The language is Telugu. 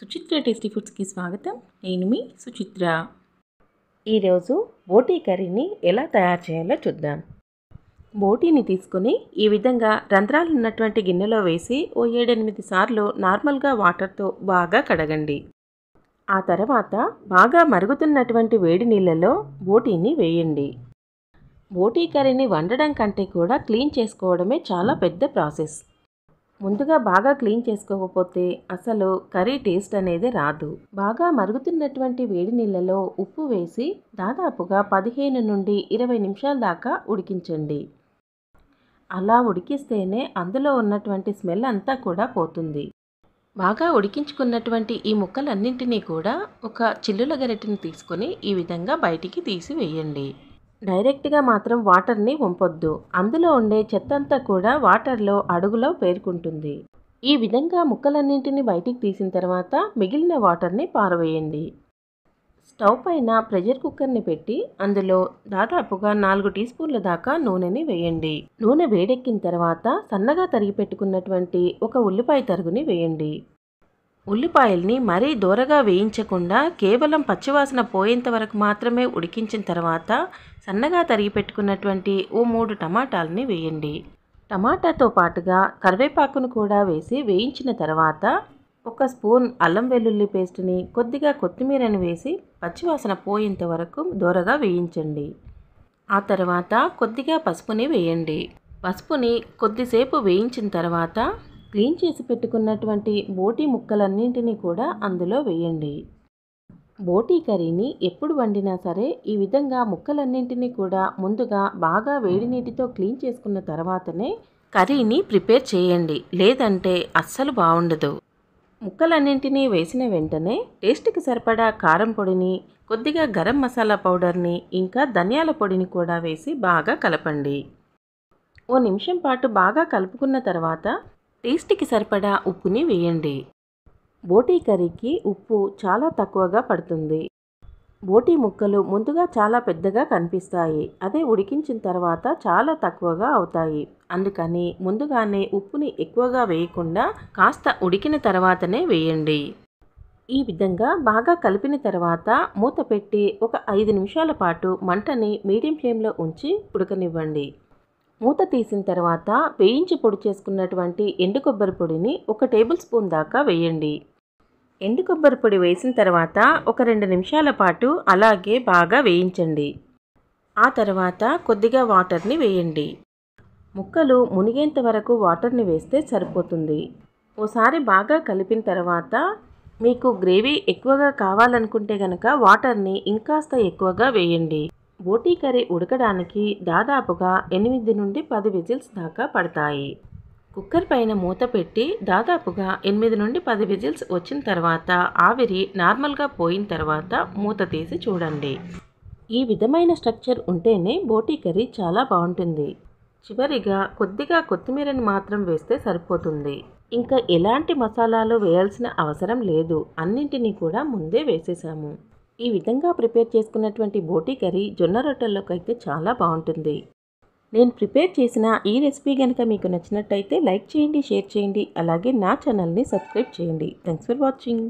సుచిత్ర టేస్టీ ఫుడ్స్కి స్వాగతం. నేను మీ సుచిత్ర. ఈరోజు బోటీ కర్రీని ఎలా తయారు చేయాలో చూద్దాం. బోటీని తీసుకొని ఈ విధంగా రంధ్రాలు ఉన్నటువంటి గిన్నెలో వేసి ఓ ఏడెనిమిది సార్లు నార్మల్గా వాటర్తో బాగా కడగండి. ఆ తర్వాత బాగా మరుగుతున్నటువంటి వేడి నీళ్ళలో బోటీని వేయండి. బోటీ కర్రీని వండడం కంటే కూడా క్లీన్ చేసుకోవడమే చాలా పెద్ద ప్రాసెస్. ముందుగా బాగా క్లీన్ చేసుకోకపోతే అసలు కర్రీ టేస్ట్ అనేది రాదు. బాగా మరుగుతున్నటువంటి వేడి నీళ్ళలో ఉప్పు వేసి దాదాపుగా పదిహేను నుండి ఇరవై నిమిషాల దాకా ఉడికించండి. అలా ఉడికిస్తేనే అందులో ఉన్నటువంటి స్మెల్ అంతా కూడా పోతుంది. బాగా ఉడికించుకున్నటువంటి ఈ ముక్కలన్నింటినీ కూడా ఒక చిల్లుల గరిటెని తీసుకొని ఈ విధంగా బయటికి తీసి వేయండి. డైరెక్ట్గా మాత్రం వాటర్ని వంపొద్దు. అందులో ఉండే చెత్తంతా కూడా వాటర్లో అడుగులో పేరుకుంటుంది. ఈ విధంగా ముక్కలన్నింటినీ బయటికి తీసిన తర్వాత మిగిలిన వాటర్ని పారవేయండి. స్టవ్ పైన ప్రెషర్ కుక్కర్ని పెట్టి అందులో దాదాపుగా నాలుగు టీ స్పూన్ల దాకా నూనెని వేయండి. నూనె వేడెక్కిన తర్వాత సన్నగా తరిగి పెట్టుకున్నటువంటి ఒక ఉల్లిపాయ తరుగుని వేయండి. ఉల్లిపాయల్ని మరీ దూరగా వేయించకుండా కేవలం పచ్చివాసన పోయేంత వరకు మాత్రమే ఉడికించిన తర్వాత సన్నగా తరిగి పెట్టుకున్నటువంటి ఓ మూడు టమాటాలని వేయండి. టమాటాతో పాటుగా కరివేపాకును కూడా వేసి వేయించిన తర్వాత ఒక స్పూన్ అల్లం వెల్లుల్లి పేస్ట్ని కొద్దిగా కొత్తిమీరని వేసి పచ్చివాసన పోయేంత వరకు దూరగా వేయించండి. ఆ తర్వాత కొద్దిగా పసుపుని వేయండి. పసుపుని కొద్దిసేపు వేయించిన తర్వాత క్లీన్ చేసి పెట్టుకున్నటువంటి బోటీ ముక్కలన్నింటినీ కూడా అందులో వేయండి. బోటీ కర్రీని ఎప్పుడు వండినా సరే ఈ విధంగా ముక్కలన్నింటినీ కూడా ముందుగా బాగా వేడి నీటితో క్లీన్ చేసుకున్న తర్వాతనే కర్రీని ప్రిపేర్ చేయండి. లేదంటే అస్సలు బాగుండదు. ముక్కలన్నింటినీ వేసిన వెంటనే టేస్ట్కి సరిపడా కారం పొడిని కొద్దిగా గరం మసాలా పౌడర్ని ఇంకా ధనియాల పొడిని కూడా వేసి బాగా కలపండి. ఓ నిమిషం పాటు బాగా కలుపుకున్న తర్వాత టేస్ట్కి సరిపడా ఉప్పుని వేయండి. బోటీ కర్రీకి ఉప్పు చాలా తక్కువగా పడుతుంది. బోటీ ముక్కలు ముందుగా చాలా పెద్దగా కనిపిస్తాయి. అదే ఉడికించిన తర్వాత చాలా తక్కువగా అవుతాయి. అందుకని ముందుగానే ఉప్పుని ఎక్కువగా వేయకుండా కాస్త ఉడికిన తర్వాతనే వేయండి. ఈ విధంగా బాగా కలిపిన తర్వాత మూత పెట్టి ఒక ఐదు నిమిషాల పాటు మంటని మీడియం ఫ్లేమ్లో ఉంచి ఉడకనివ్వండి. మూత తీసిన తర్వాత వేయించి పొడి చేసుకున్నటువంటి ఎండు కొబ్బరి పొడిని ఒక టేబుల్ స్పూన్ దాకా వేయండి. ఎండు కొబ్బరి పొడి వేసిన తర్వాత ఒక రెండు నిమిషాల పాటు అలాగే బాగా వేయించండి. ఆ తర్వాత కొద్దిగా వాటర్ని వేయండి. ముక్కలు మునిగేంత వరకు వాటర్ని వేస్తే సరిపోతుంది. ఓసారి బాగా కలిపిన తర్వాత మీకు గ్రేవీ ఎక్కువగా కావాలనుకుంటే కనుక వాటర్ని ఇంకాస్త ఎక్కువగా వేయండి. బోటీ కర్రీ ఉడకడానికి దాదాపుగా ఎనిమిది నుండి పది విజిల్స్ దాకా పడతాయి. కుక్కర్ పైన మూత పెట్టి దాదాపుగా ఎనిమిది నుండి పది విజిల్స్ వచ్చిన తర్వాత ఆవిరి నార్మల్గా పోయిన తర్వాత మూత తీసి చూడండి. ఈ విధమైన స్ట్రక్చర్ ఉంటేనే బోటీ కర్రీ చాలా బాగుంటుంది. చివరిగా కొద్దిగా కొత్తిమీరని మాత్రం వేస్తే సరిపోతుంది. ఇంకా ఎలాంటి మసాలాలు వేయాల్సిన అవసరం లేదు. అన్నింటినీ కూడా ముందే వేసేసాము. ఈ విధంగా ప్రిపేర్ చేసుకున్నటువంటి బోటీ కర్రీ జొన్న రొట్టెల్లోకి అయితే చాలా బాగుంటుంది. నేను ప్రిపేర్ చేసిన ఈ రెసిపీ కనుక మీకు నచ్చినట్టయితే లైక్ చేయండి షేర్ చేయండి అలాగే నా ఛానల్ని సబ్స్క్రైబ్ చేయండి. Thanks for watching.